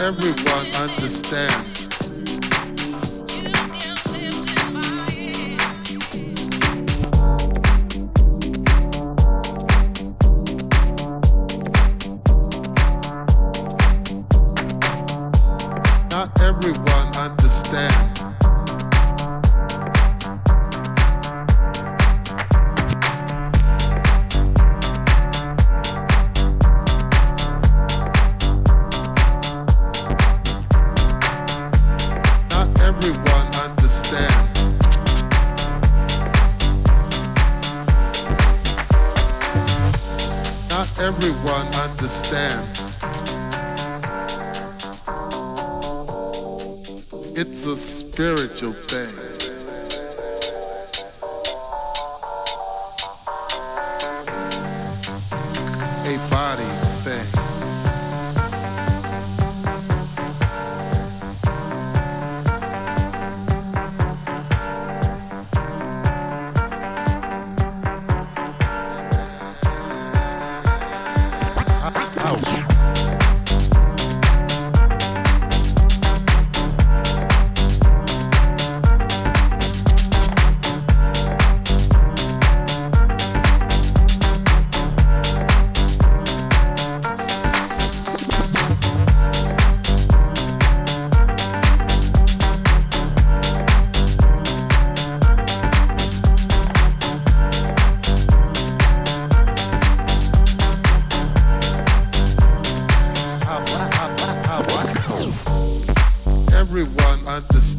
everyone understand.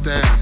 Understand.